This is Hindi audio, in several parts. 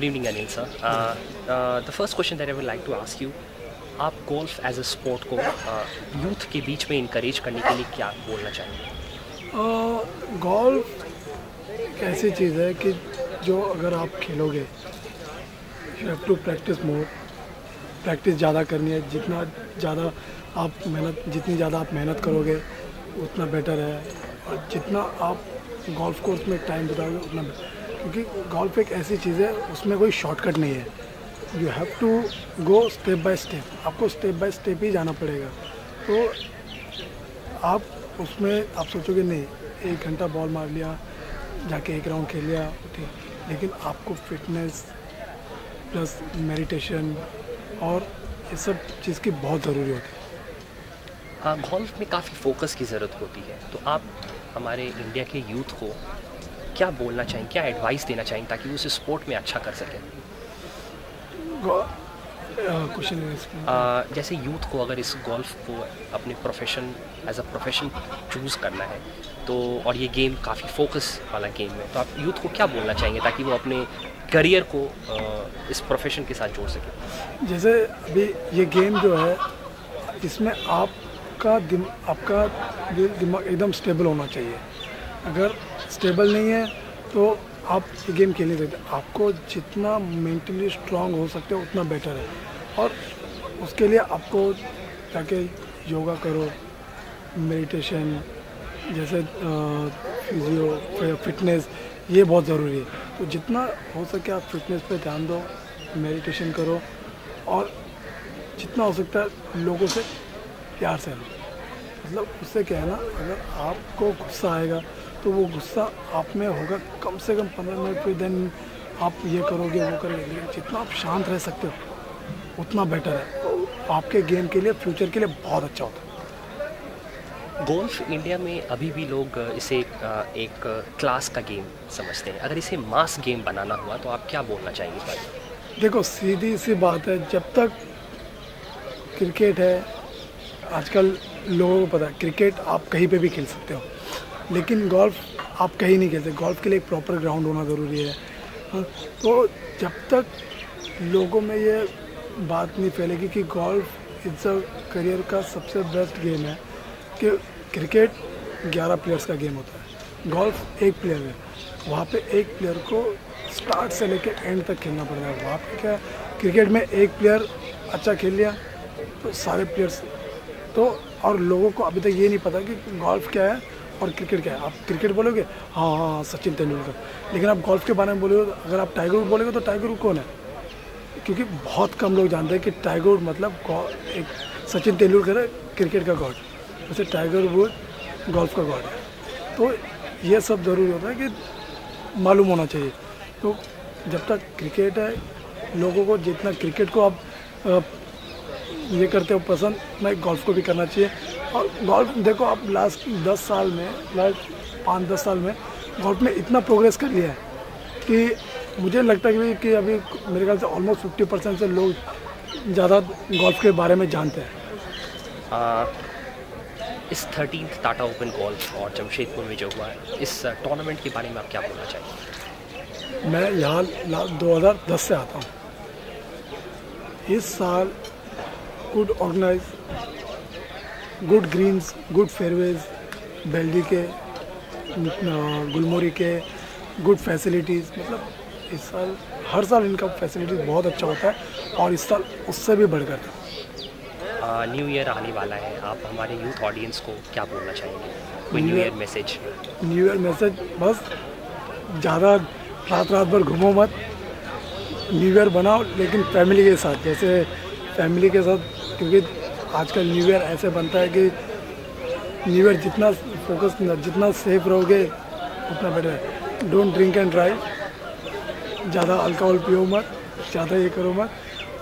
Good evening, Anil sir. Uh, uh, the first question that I would like to ask you, आप गोल्फ एज अ स्पोर्ट को यूथ के बीच में इनकरेज करने के लिए क्या बोलना चाहेंगे गोल्फ ऐसी चीज़ है कि जो अगर आप खेलोगे you have to practice more practice ज़्यादा करनी है जितना ज़्यादा आप मेहनत जितनी ज़्यादा आप मेहनत करोगे उतना बेटर है और जितना आप गोल्फ कोर्स में टाइम बिताओगे उतना better। क्योंकि गोल्फ एक ऐसी चीज़ है, उसमें कोई शॉर्टकट नहीं है। You have to go step by step आपको स्टेप बाय स्टेप ही जाना पड़ेगा। तो आप उसमें, आप सोचोगे नहीं, एक घंटा बॉल मार लिया, जाके एक राउंड खेल लिया, ठीक। लेकिन आपको फिटनेस प्लस मेडिटेशन और ये सब चीज़ की बहुत ज़रूरी होती है। हाँ गोल्फ में काफ़ी फोकस की ज़रूरत होती है। तो आप हमारे इंडिया के यूथ को क्या बोलना चाहेंगे क्या एडवाइस देना चाहेंगे ताकि वो उस स्पोर्ट में अच्छा कर सकें? जैसे यूथ को अगर इस गोल्फ को अपने profession as a profession choose करना है तो और ये गेम काफ़ी फोकस वाला गेम है तो आप यूथ को क्या बोलना चाहेंगे ताकि वो अपने करियर को इस प्रोफेशन के साथ जोड़ सके? जैसे अभी ये गेम जो है इसमें आपका दिम, आपका दिमाग एकदम स्टेबल होना चाहिए। अगर स्टेबल नहीं है तो आप ये गेम खेल नहीं सकते आपको जितना मेंटली स्ट्रांग हो सकते हो, उतना बेटर है। और उसके लिए आपको जाके योगा करो मेडिटेशन जैसे फिजियो फिटनेस ये बहुत ज़रूरी है। तो जितना हो सके आप फिटनेस पे ध्यान दो मेडिटेशन करो, और जितना हो सकता है लोगों से प्यार से रहो। मतलब उससे क्या है ना, अगर आपको गुस्सा आएगा तो वो गुस्सा आप में होगा कम से कम पंद्रह मिनट फिर देन आप ये करोगे वो करोगे। लेकिन जितना आप शांत रह सकते हो उतना बेटर है। तो आपके गेम के लिए फ्यूचर के लिए बहुत अच्छा होता है। गोल्फ इंडिया में अभी भी लोग इसे एक, क्लास का गेम समझते हैं। अगर इसे मास गेम बनाना हुआ तो आप क्या बोलना चाहेंगे में? देखो सीधी सी बात है जब तक क्रिकेट है आजकल लोगों को पता है क्रिकेट आप कहीं पे भी खेल सकते हो। लेकिन गोल्फ आप कहीं नहीं खेलते। गोल्फ के लिए एक प्रॉपर ग्राउंड होना ज़रूरी है। हाँ, तो जब तक लोगों में ये बात नहीं फैलेगी कि गोल्फ इट्स अ करियर का सबसे बेस्ट गेम है कि क्रिकेट 11 प्लेयर्स का गेम होता है। गोल्फ एक प्लेयर है। वहाँ पे एक प्लेयर को स्टार्ट से लेके एंड तक खेलना पड़ता है। वहाँ पे क्या क्रिकेट में एक प्लेयर अच्छा खेल लिया तो सारे प्लेयर्स तो और लोगों को अभी तक ये नहीं पता कि गोल्फ क्या है। और क्रिकेट क्या है? आप क्रिकेट बोलोगे? हाँ हाँ हाँ सचिन तेंदुलकर। लेकिन आप गोल्फ के बारे में बोलोगे अगर आप टाइगर वुड बोलोगे तो टाइगर वुड कौन है? क्योंकि बहुत कम लोग जानते हैं कि टाइगर वुड मतलब एक सचिन तेंदुलकर है क्रिकेट का गॉड वैसे टाइगर वुड गोल्फ का गॉड है। तो ये सब ज़रूरी होता है कि मालूम होना चाहिए। तो जब तक क्रिकेट है, लोगों को जितना क्रिकेट को आप ये करते हो पसंद उतना गोल्फ को भी करना चाहिए। और गोल्फ देखो आप लास्ट दस साल में लास्ट पाँच दस साल में गोल्फ में इतना प्रोग्रेस कर लिया है कि मुझे लगता है कि- अभी मेरे ख्याल से ऑलमोस्ट फिफ्टी परसेंट से लोग ज़्यादा गोल्फ के बारे में जानते हैं। इस थर्टीन टाटा ओपन गोल्फ और जमशेदपुर में जो हुआ है इस टूर्नामेंट के बारे में आप क्या बोलना चाहेंगे? मैं यहाँ लास्ट 2010 से आता हूँ। इस साल good organize good greens good fairways Beldih के गुलमोरी के गुड फैसिलिटीज़ मतलब इस साल हर साल इनका फैसिलिटीज़ बहुत अच्छा होता है और इस साल उससे भी बढ़कर। था न्यू ईयर आने वाला है आप हमारे यूथ ऑडियंस को क्या बोलना चाहेंगे? कोई new year message? New year message बस ज़्यादा रात रात भर घूमो मत। न्यू ईयर बनाओ लेकिन फैमिली के साथ जैसे फैमिली के साथ क्योंकि आजकल न्यू ईयर ऐसे बनता है कि न्यू ईयर जितना फोकस जितना सेफ़ रहोगे, उतना बेटर है। डोंट ड्रिंक एंड ड्राइव ज़्यादा अल्कोहल पियो मत, ज़्यादा ये करो मत,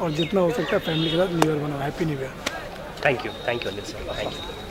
और जितना हो सकता है फैमिली के साथ न्यू ईयर बनाओ happy new year thank you thank you Anil sir thank you